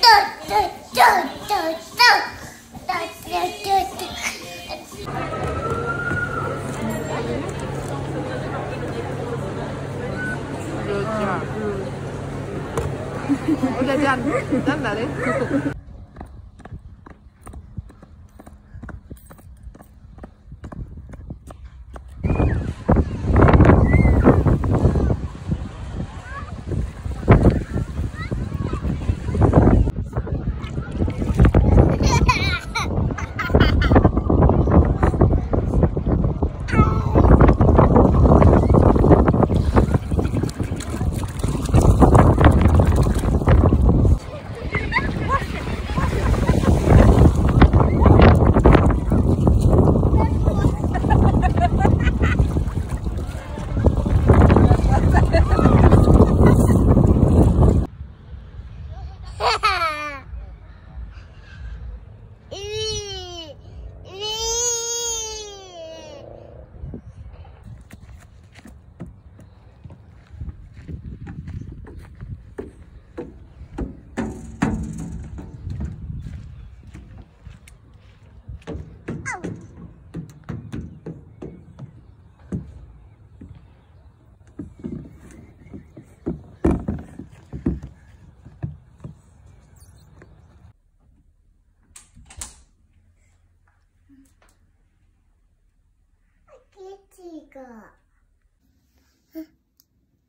Dude, dude, dude, dude. Udah Jan, Jan dari.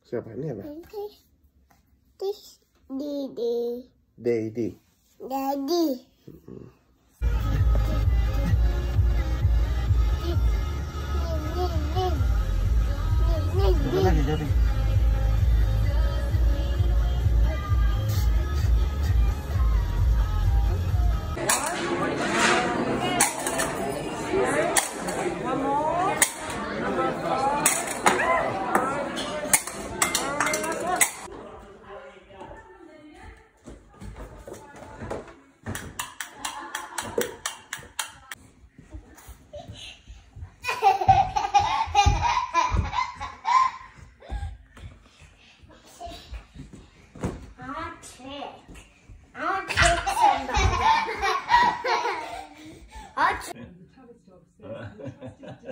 Siapa ini apa? Didi, Daddy. Daddy. Apa lagi jadi?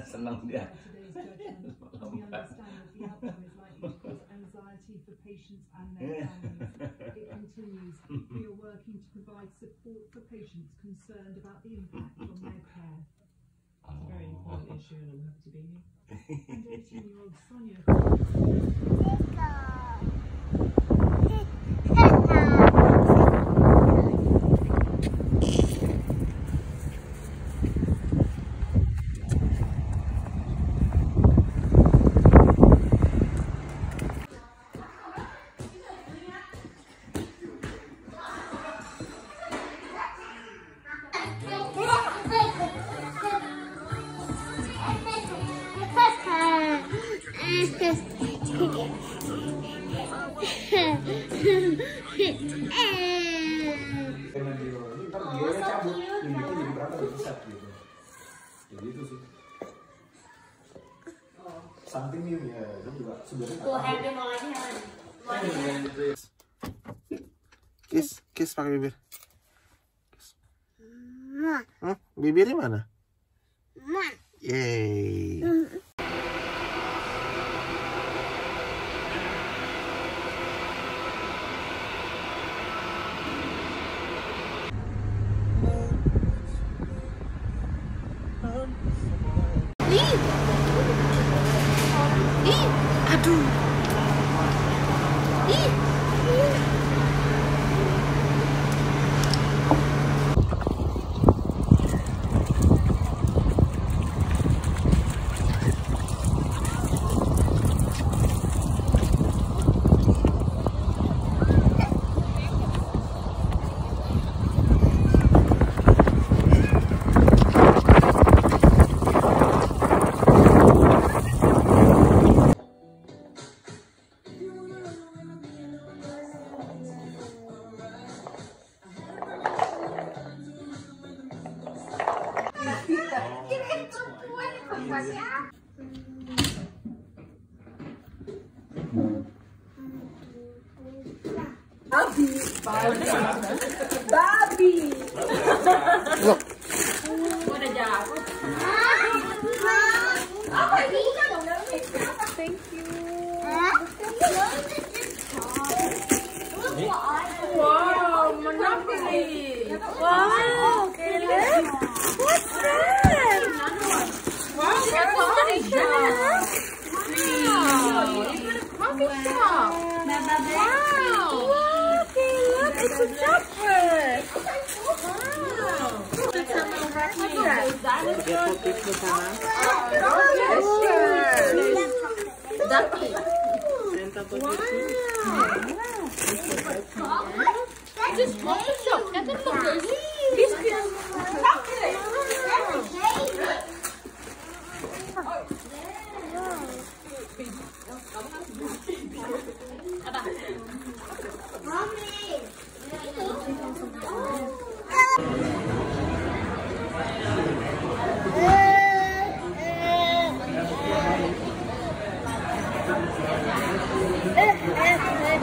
Senang dia. We understand that the outcome is likely to cause anxiety for patients and their families. It continues. We are working to provide support for patients concerned about the impact on their care. It's a very important issue and I'm happy to be here. And 18-year-old Sonia Kiss, kiss pakai bibir. Kiss. Hah? Bibirnya mana? Yeay. Look. Wow, Monopoly. Wow, Caleb. What's that? Wow, that's coffee shop. Wow, even a coffee shop. Wow. It's a chocolate. Wow. This that's a Ê, ê, ê, ê.